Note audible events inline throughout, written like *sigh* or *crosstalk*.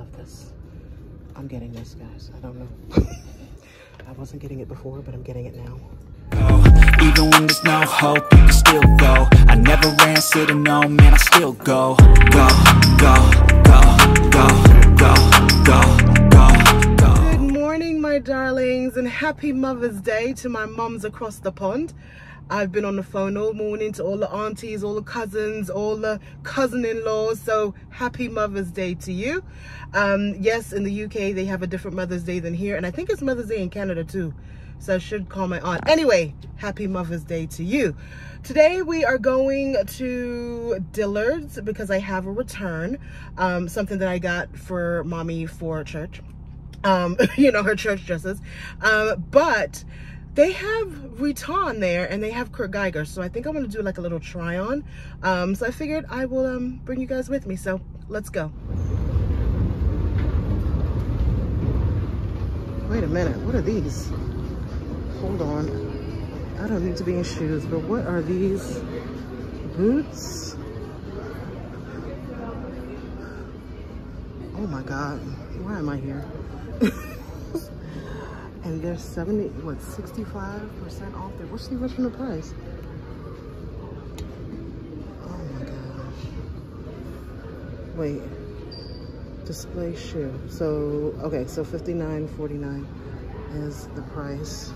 love this. I'm getting this, guys. I don't know. *laughs* I wasn't getting it before, but I'm getting it now. Oh, even when there's no hope, you can still go I never answer to no, man, I still go Go, go, go, go, go, go, go, go Good morning, my darlings, and happy Mother's Day to my moms across the pond. I've been on the phone all morning to all the aunties, all the cousins, all the cousin-in-laws. So happy Mother's Day to you. Um, yes, in the UK, they have a different Mother's Day than here. And I think it's Mother's Day in Canada too. So I should call my aunt. Anyway, happy Mother's Day to you. Today we are going to Dillard's because I have a return. Um, something that I got for mommy for church. Um, *laughs* you know, her church dresses. Um, but they have Vuitton there and they have Kurt Geiger. So I think I'm to do like a little try on. Um, so I figured I will um, bring you guys with me. So let's go. Wait a minute. What are these? Hold on. I don't need to be in shoes, but what are these boots? Oh my God. Why am I here? *laughs* and they're 70, what, 65% off there. What's the original price? Oh my gosh. Wait. Display shoe. So, okay, so 59.49 is the price.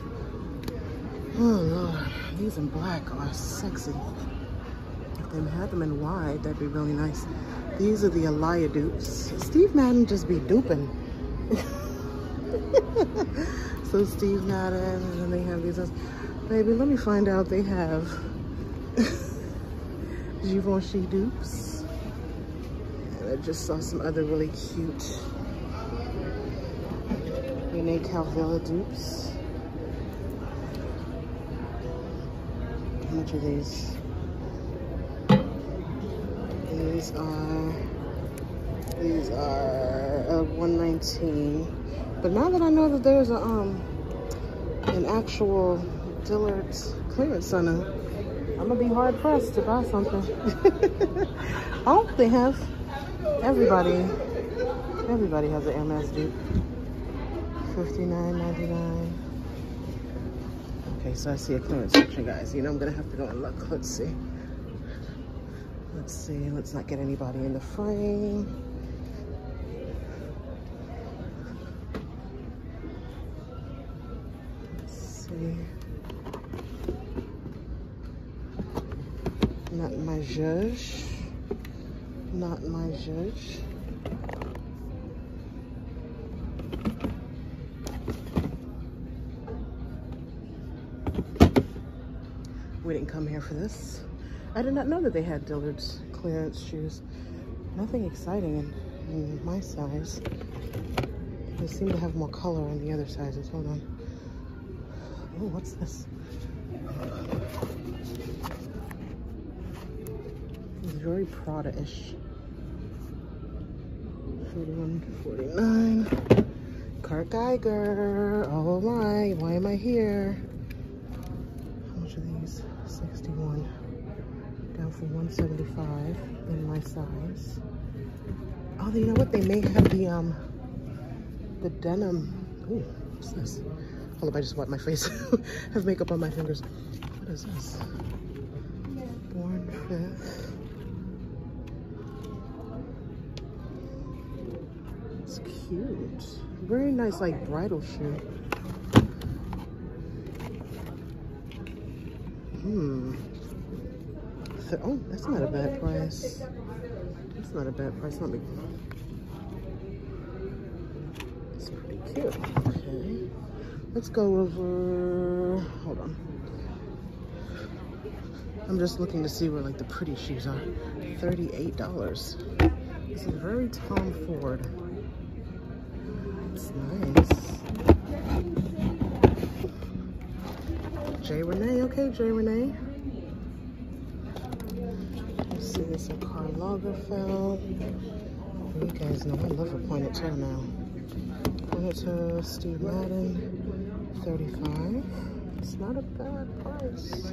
Oh Lord, these in black are sexy. If they had them in white, that'd be really nice. These are the Alaïa dupes. Steve Madden just be duping. *laughs* so Steve Madden, and then they have these. Baby, let me find out they have *laughs* Givenchy dupes. And I just saw some other really cute Rene Caovilla dupes. How much are these? These are these are uh, 119 but now that I know that there's a um an actual Dillard's clearance center, I'm gonna be hard pressed to buy something. *laughs* oh, they have everybody. Everybody has an Hermes dupe. $59.99. Okay, so I see a clearance section, guys. You know I'm gonna have to go and look. Let's see. Let's see. Let's not get anybody in the frame. Judge. Not my judge. We didn't come here for this. I did not know that they had Dillard's clearance shoes. Nothing exciting in, in my size. They seem to have more color on the other sizes. Hold on. Oh, what's this? It's very Prada-ish. 41 49. Kurt Geiger. Oh my, why am I here? How much are these? 61. Down from 175 in my size. Oh, you know what? They may have the um the denim. Oh, what's this? Hold up, I just wiped my face. *laughs* I have makeup on my fingers. What is this? Born Fifth. Cute. Very nice, like, bridal shoe. Hmm. oh, that's not a bad price. That's not a bad price. Let me. It's pretty cute. Okay. Let's go over, hold on. I'm just looking to see where like the pretty shoes are. $38. This is very Tom Ford. Nice. J. Renee, okay, J. Renee. Let's see this in Karl Lagerfeld. You guys know I love a pointed toe now. Pointed toe, Steve Madden. 35 It's not a bad price.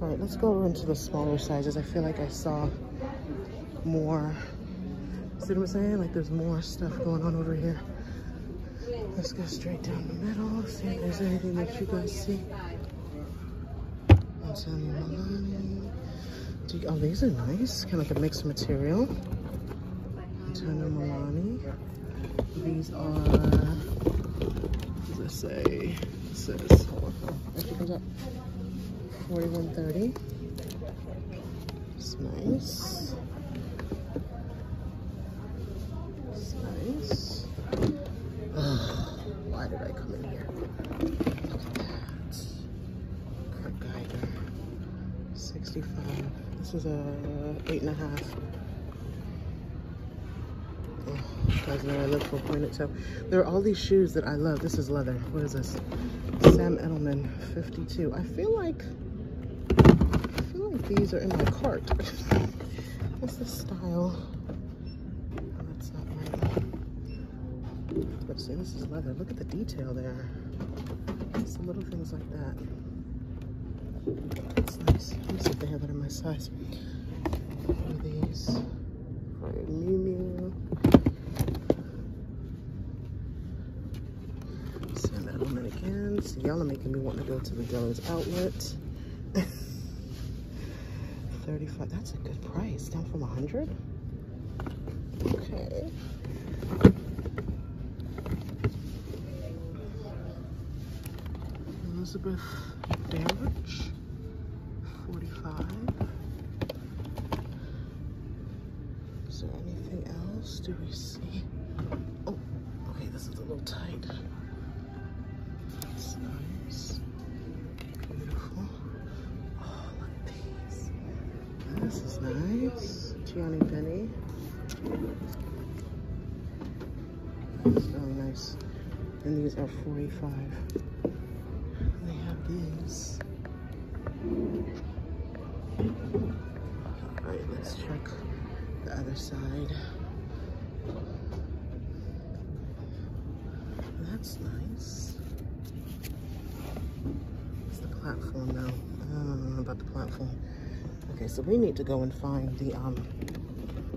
All right, let's go over into the smaller sizes. I feel like I saw more See what I'm saying? Like there's more stuff going on over here. Let's go straight down the middle, see if there's anything that you guys see. Melani. Oh, these are nice. Kind of like a mixed material. Antonio Melani. These are, what does it say? It says, hold on, actually comes up, 4130. It's nice. It's nice. Oh, why did I come in here? Look at that. Kurt Geiger. 65. This is a eight and a half. Oh, guys know I look for pointed toe. There are all these shoes that I love. This is leather. What is this? Sam Edelman 52. I feel like I feel like these are in my cart. *laughs* What's the style? Oh, that's not right. Let's see, this is leather. Look at the detail there. Some little things like that. That's. Let me see if they have it in my size. What are these? For Miu Miu. Sam Edelman again. See, y'all are making me want to go to the Dillard's outlet. *laughs* 35 that's a good price down from 100 okay Elizabeth Damage 45 is there anything else do we see oh okay this is a little tight that's nice beautiful oh look at these this is nice. Gianni Bini. That's really nice. And these are 45. They have these. Alright, let's check the other side. That's nice. It's the platform now. I about the platform. Okay, so we need to go and find the, um,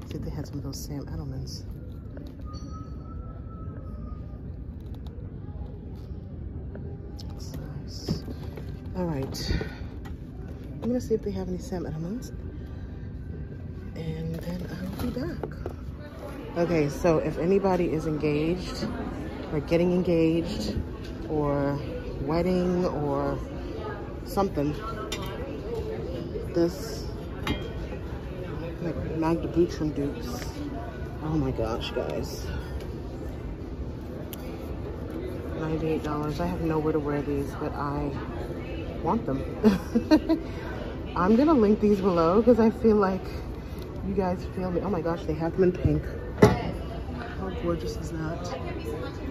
see if they had some of those Sam Edelmans. That's nice. All right. I'm gonna see if they have any Sam Edelmans. And then I'll be back. Okay, so if anybody is engaged or getting engaged or wedding or something, this like Magda Butrym dukes. Oh my gosh, guys. $98. I have nowhere to wear these, but I want them. *laughs* I'm gonna link these below because I feel like you guys feel me. Oh my gosh, they have them in pink. How gorgeous is that?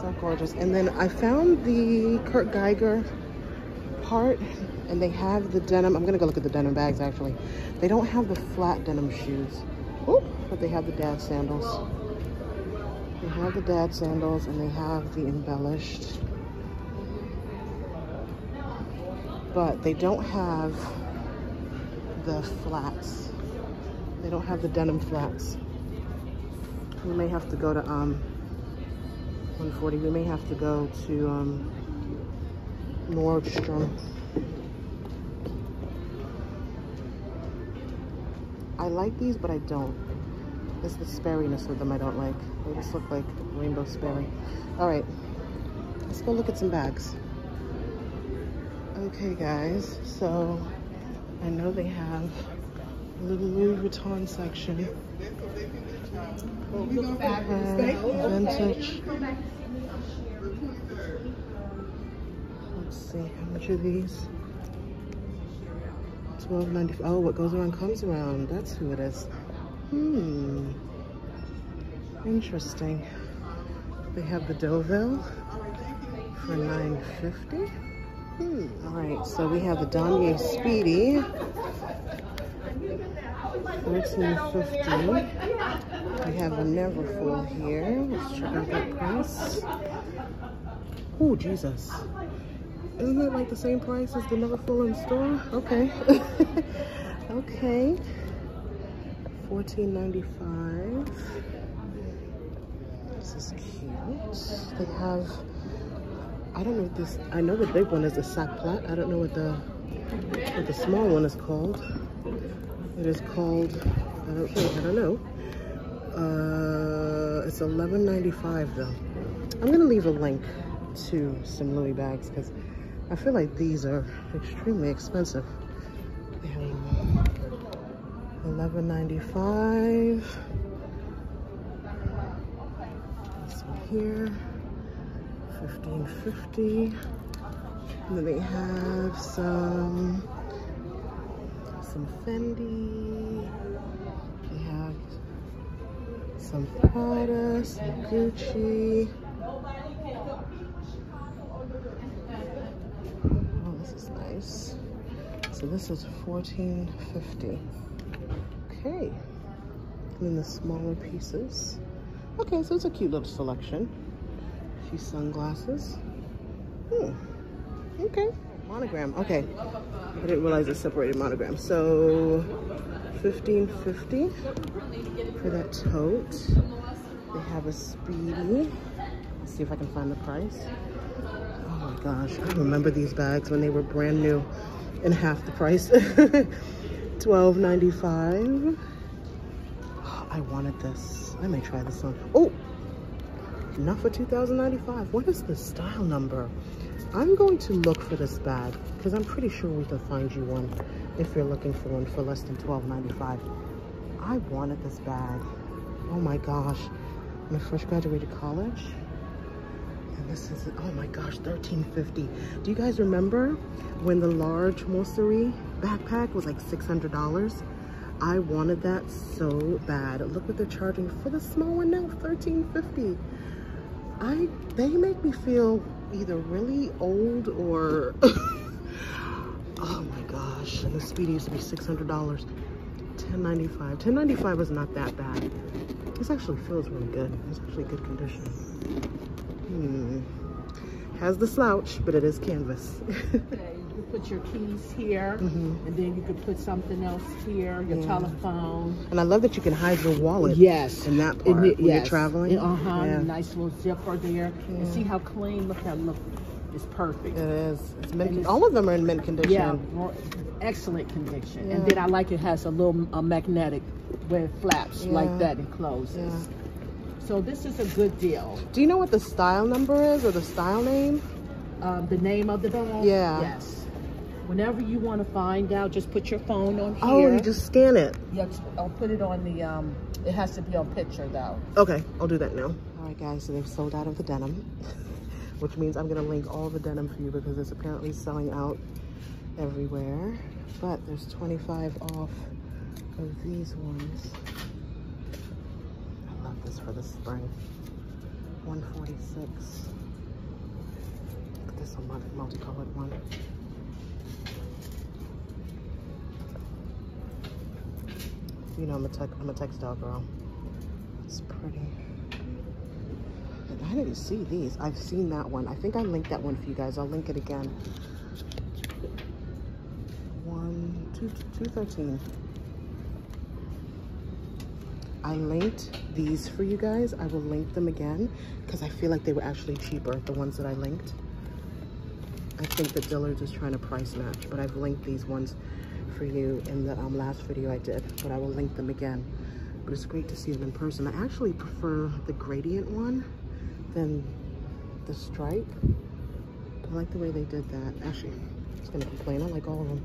So gorgeous. And then I found the Kurt Geiger part and they have the denim. I'm gonna go look at the denim bags actually. They don't have the flat denim shoes. But they have the dad sandals. They have the dad sandals and they have the embellished. But they don't have the flats. They don't have the denim flats. We may have to go to um 140. We may have to go to um Nordstrom. I like these, but I don't. It's the sperriness of them I don't like. They just look like rainbow Sperry. All right, let's go look at some bags. Okay, guys, so I know they have a little Louis Vuitton section. Uh, vintage. Let's see, how much are these? Twelve ninety. Oh, what goes around comes around. That's who it is. Hmm. Interesting. They have the Deauville for nine fifty. Hmm. All right, so we have the Damier Speedy. Fourteen fifty. We have a Neverfull here. Let's check out that price. Oh, Jesus. Isn't it like the same price as the Neverfull in store? Okay. *laughs* okay. 14.95. This is cute. They have, I don't know what this, I know the big one is the sac plat. I don't know what the, what the small one is called. It is called, I don't know, I don't know. Uh, it's $11.95 though. I'm gonna leave a link to some Louis bags because I feel like these are extremely expensive. They have $11.95. This one here, $15.50. And then they have some some Fendi. Some Prada, some Gucci. Oh, this is nice. So this is fourteen fifty. Okay. And then the smaller pieces. Okay, so it's a cute little selection. A few sunglasses. Hmm. Okay. Monogram. Okay. I didn't realize it separated monogram. So fifteen fifty for that tote. They have a speedy. Let's see if I can find the price. Oh my gosh, I remember these bags when they were brand new and half the price. *laughs* Twelve ninety five. Oh, I wanted this. I may try this on. Oh, not for 2095. What is the style number? I'm going to look for this bag because I'm pretty sure we can find you one if you're looking for one for less than $12.95. I wanted this bag. Oh my gosh. When I first graduated college. And this is, oh my gosh, $13.50. Do you guys remember when the large Montsouris backpack was like $600? I wanted that so bad. Look what they're charging for the small one now, $13.50. I, they make me feel either really old or *laughs* oh my gosh and the speedy used to be $600 10.95 10.95 is not that bad this actually feels really good it's actually good condition hmm has the slouch but it is canvas *laughs* Okay, you put your keys here, Mhm. and then you could put something else here, your Yeah. telephone. and i love that you can hide your wallet Yes. in that part it- when you're traveling Uh huh. yeah. Nice little zipper there. And see how clean. Look how look. It's perfect. it is it's mint it's- all of them are in mint condition Yeah, excellent condition. And then I like it has a little a magnetic where it flaps Yeah. like that and closes. Yeah. So this is a good deal. do you know what the style number is or the style name Um, the name of the bag? Yeah. Yes. Whenever you want to find out, just put your phone on here. oh you just scan it Yes, I'll put it on the, um, it has to be on picture though. Okay, I'll do that now. All right, guys, so they've sold out of the denim, *laughs* which means I'm gonna link all the denim for you because it's apparently selling out everywhere. But there's 25 off of these ones. I love this for the spring. 146. Look at this multicolored one. You know, I'm a, tech, I'm a textile girl. It's pretty. I didn't see these. I've seen that one. I think I linked that one for you guys. I'll link it again. One, two, two thirteen. I linked these for you guys. I will link them again because I feel like they were actually cheaper, the ones that I linked. I think that Dillard's is trying to price match, but I've linked these ones for you in the um, last video I did, but I will link them again. But it's great to see them in person. I actually prefer the gradient one than the stripe. I like the way they did that. Actually, I was gonna complain, I like all of them.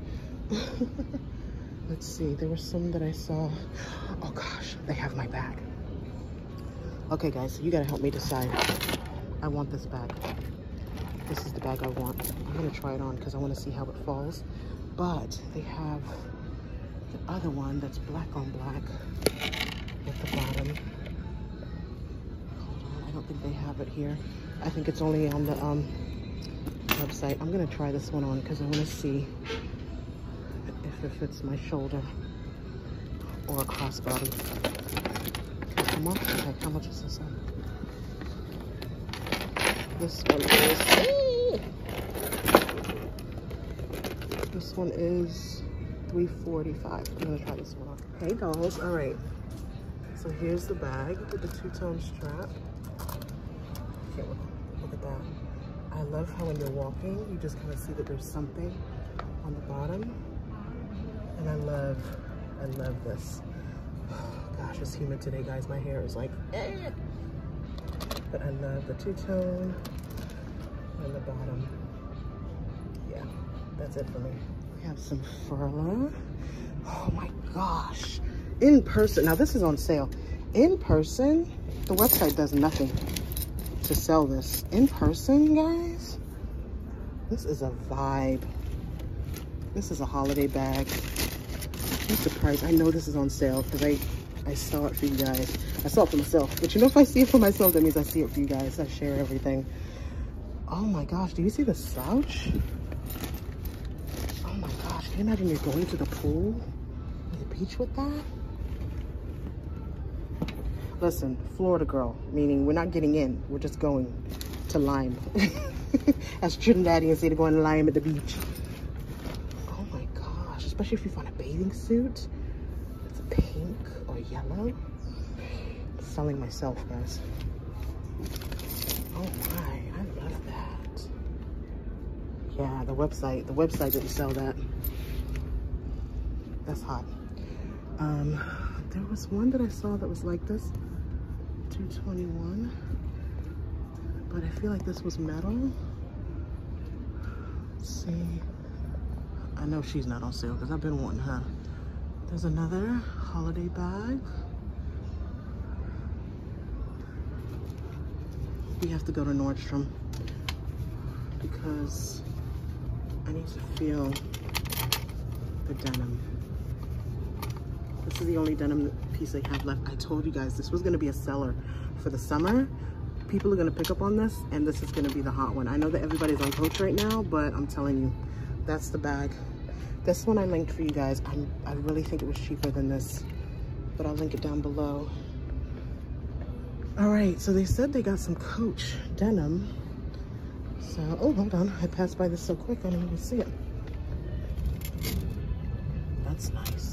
*laughs* Let's see, there were some that I saw. Oh gosh, they have my bag. Okay guys, you gotta help me decide. I want this bag. This is the bag I want. I'm gonna try it on because I wanna see how it falls. But they have the other one that's black on black at the bottom. Hold on, I don't think they have it here. I think it's only on the um, website. I'm gonna try this one on because I wanna see if it fits my shoulder or a crossbody. How much? Okay, how much is this one? This one is. This one is 345. I'm gonna try this one on. Hey dolls. All right. So here's the bag with the two-tone strap. Okay, look, look at that. I love how when you're walking, you just kind of see that there's something on the bottom. And I love, I love this. *sighs* Gosh, it's humid today, guys. My hair is like, eh. But I love the two-tone on the bottom. Yeah, that's it for me. We have some furla. Oh my gosh. In person, now this is on sale. In person, the website does nothing to sell this. In person, guys, this is a vibe. This is a holiday bag. The price? I know this is on sale because I, I saw it for you guys. I saw it for myself. But you know, if I see it for myself, that means I see it for you guys. I share everything. Oh my gosh, do you see the slouch? Oh my gosh, can you imagine you're going to the pool or the beach with that? Listen, Florida girl, meaning we're not getting in. We're just going to Lime. *laughs* As Trinidadians say to go on Lime at the beach. Especially if you find a bathing suit. It's pink or yellow. I'm selling myself, guys. Oh my, I love that. Yeah, the website, the website didn't sell that. That's hot. Um, there was one that I saw that was like this. 221 but I feel like this was metal Let's see I know she's not on sale because I've been wanting her there's another holiday bag we have to go to Nordstrom because I need to feel the denim this is the only denim piece they have left. I told you guys this was gonna be a seller for the summer. People are gonna pick up on this and this is gonna be the hot one. I know that everybody's on Coach right now, but I'm telling you, that's the bag. This one I linked for you guys. I'm, I really think it was cheaper than this, but I'll link it down below. All right, so they said they got some Coach denim. So, oh, hold on. I passed by this so quick, I didn't even see it. That's nice.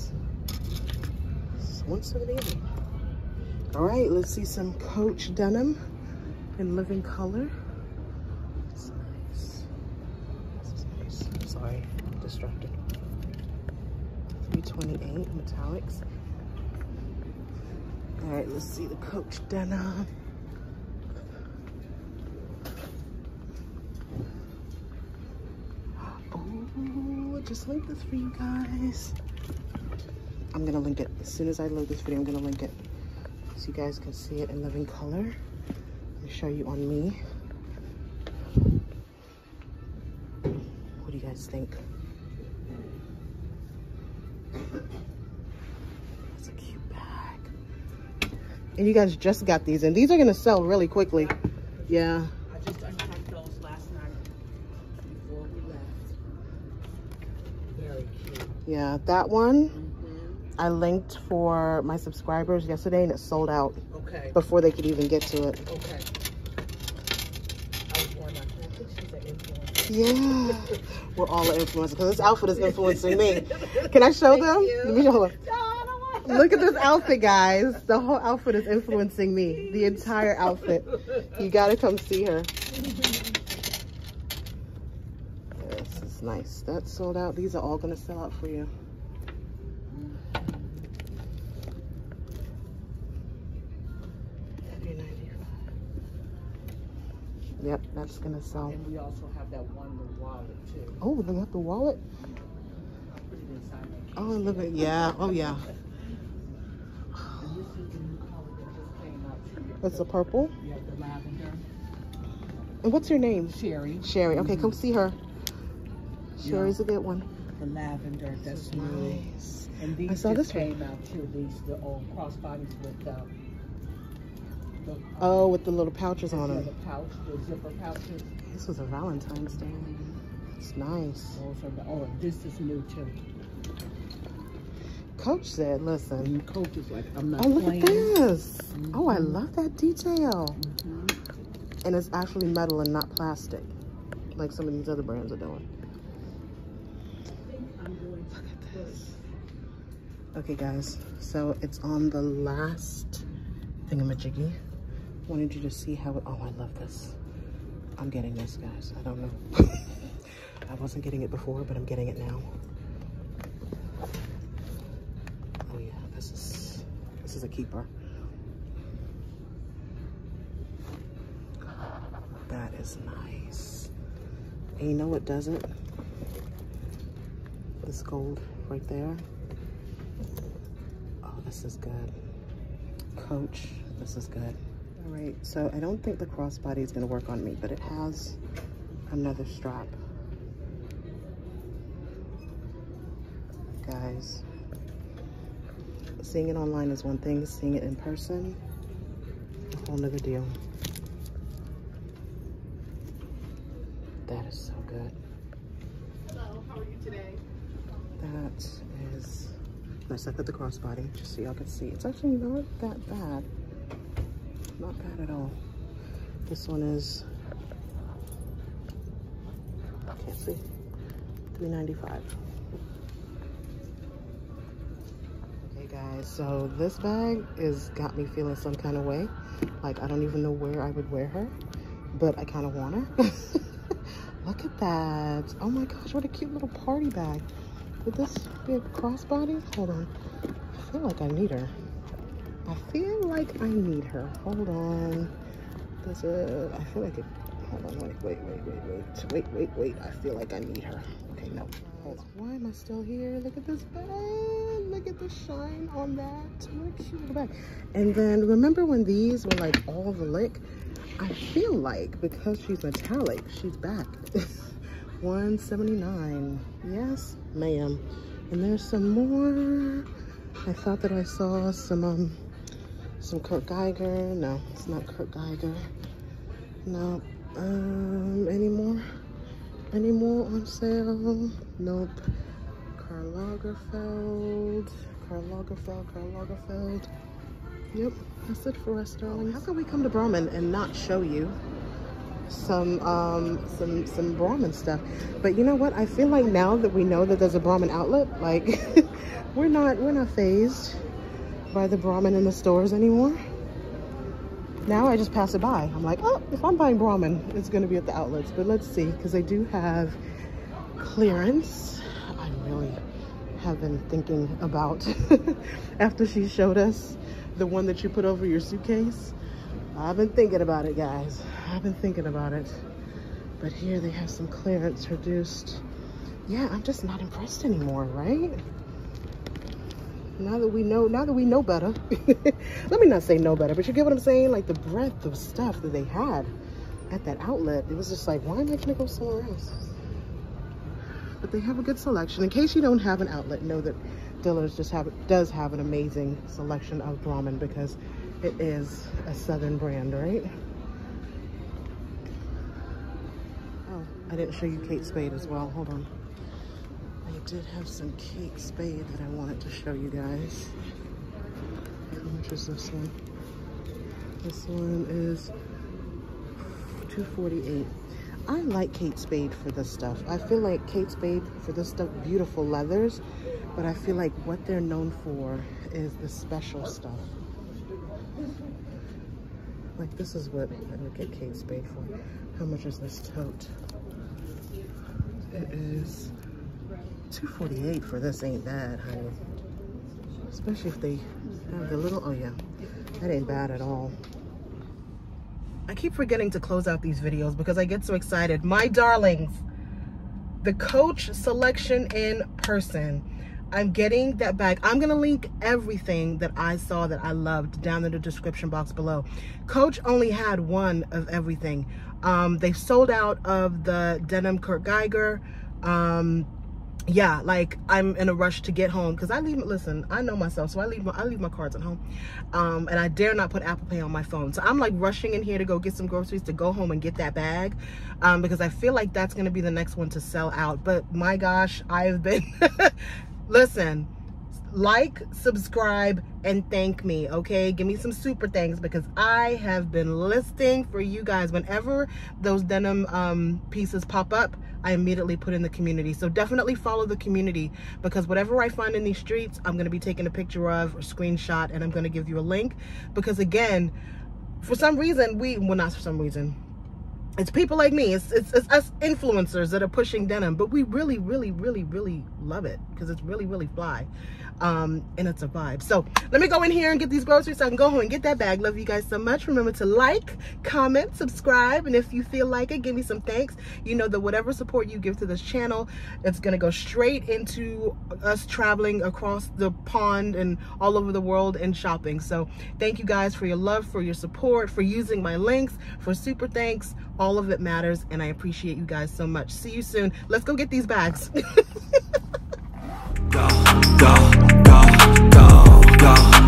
178 all right let's see some coach denim in living color this is nice this is nice sorry I'm distracted 328 metallics all right let's see the coach denim oh just like this for you guys I'm gonna link it. As soon as I load this video, I'm gonna link it. So you guys can see it in living color. Me show you on me. What do you guys think? And you guys just got these, and these are gonna sell really quickly. Yeah. I just unpacked those last night before we left. Very cute. Yeah, that one Mm-hmm. I linked for my subscribers yesterday and it sold out Okay. before they could even get to it. Okay. I was worried about that. I think she's an influencer. Yeah, *laughs* we're all an influencer because this outfit is *laughs* influencing me. Can I show them? you. Let me show them. Look at this outfit, guys. The whole outfit is influencing me. The entire outfit. You gotta come see her. This is nice. That's sold out. These are all gonna sell out for you. Yep, that's gonna sell. And we also have that one wallet too. Oh, they got the wallet. Put it inside. Oh, look at yeah. Oh yeah. And this is the new color that just came too. The purple. You the lavender. And what's your name? Sherry. Sherry. Okay, come mm-hmm. see her. Yeah. Sherry's a good one. The lavender, that's new. Nice. And these I saw this one. came out too. These the old crossbodies with the, the Oh, um, with the little pouches on them. the pouch, the zipper pouches. This was a Valentine's Day. Mm-hmm. It's nice. Those are the, oh, this is new too. Coach said, listen. And Coach is like, I'm not Oh, look playing. at this. Oh, I love that detail. Mhm. And it's actually metal and not plastic, like some of these other brands are doing. I'm going Look at this. Okay guys, so it's on the last thingamajiggy. Wanted you to see how it, oh I love this. I'm getting this guys, I don't know. *laughs* I wasn't getting it before, but I'm getting it now. Oh yeah, this is, this is a keeper. That is nice. And you know what does it? This gold right there. Oh, this is good. Coach, this is good. All right, so I don't think the crossbody is gonna work on me, but it has another strap. Guys, seeing it online is one thing, seeing it in person, a whole nother deal. That is so good. Hello, how are you today? That is, let's look at the crossbody, just so y'all can see. It's actually not that bad. Not bad at all. This one is, I can't see, 395 Okay guys, so this bag is got me feeling some kind of way. Like I don't even know where I would wear her, but I kind of want her. *laughs* Look at that. Oh my gosh, what a cute little party bag. Would this be a crossbody? Hold on. I feel like I need her. I feel like I need her. Hold on. Does it, uh, I feel like it, hold on, wait, wait, wait, wait, wait, wait, wait, wait. I feel like I need her. Okay, no. Why am I still here? Look at this bag. Look the shine on that. Little bag. And then remember when these were like all the lick? I feel like because she's metallic, she's back. *laughs* 179 Yes, ma'am. And there's some more. I thought that I saw some um some Kurt Geiger. No, it's not Kurt Geiger. No. Um any more? Any more on sale? Nope. Karl Lagerfeld. Karl Lagerfeld, Karl Lagerfeld. Yep, that's it for us, darling. How can we come to Brahmin and not show you some um some some Brahmin stuff? But you know what? I feel like now that we know that there's a Brahmin outlet, like *laughs* we're not we're not phased by the Brahmin in the stores anymore. Now I just pass it by. I'm like, oh, if I'm buying Brahmin, it's gonna be at the outlets. But let's see, because they do have clearance. Really have been thinking about *laughs* after she showed us the one that you put over your suitcase. I've been thinking about it, guys. I've been thinking about it. But here they have some clearance reduced. Yeah, I'm just not impressed anymore, right? Now that we know, now that we know better. *laughs* Let me not say no better, but you get what I'm saying? Like the breadth of stuff that they had at that outlet. It was just like, why am I gonna go somewhere else? But they have a good selection. In case you don't have an outlet, know that Dillard's just have does have an amazing selection of Brahmin because it is a southern brand, right? Oh, I didn't show you Kate Spade as well. Hold on. I did have some Kate Spade that I wanted to show you guys. How much is this one? This one is 248 I like Kate Spade for this stuff. I feel like Kate Spade for this stuff, beautiful leathers, but I feel like what they're known for is the special stuff. Like this is what I would get Kate Spade for. How much is this tote? It is 248 for this ain't bad, honey. Especially if they have the little, oh yeah, that ain't bad at all. I keep forgetting to close out these videos because I get so excited. My darlings, the Coach selection in person. I'm getting that bag. I'm going to link everything that I saw that I loved down in the description box below. Coach only had one of everything. Um, they sold out of the denim Kurt Geiger. Um, yeah like i'm in a rush to get home because i leave listen i know myself so i leave my i leave my cards at home. Um and i dare not put apple pay on my phone. So i'm like rushing in here to go get some groceries to go home and get that bag um because i feel like that's going to be the next one to sell out. But my gosh i've been *laughs* listen like, subscribe, and thank me, okay? Give me some super thanks because I have been listing for you guys. Whenever those denim um, pieces pop up, I immediately put in the community. So definitely follow the community because whatever I find in these streets, I'm gonna be taking a picture of or screenshot and I'm gonna give you a link. Because again, for some reason, we, well not for some reason, it's people like me. It's, it's, it's us influencers that are pushing denim but we really really really really love it because it's really really fly um and it's a vibe. So let me go in here and get these groceries so i can go home and get that bag. Love you guys so much. Remember to like comment subscribe and if you feel like it give me some thanks. You know that whatever support you give to this channel it's going to go straight into us traveling across the pond and all over the world and shopping. So thank you guys for your love for your support for using my links for super thanks all of it matters and I appreciate you guys so much. See you soon. Let's go get these bags. go, go, go, go, go.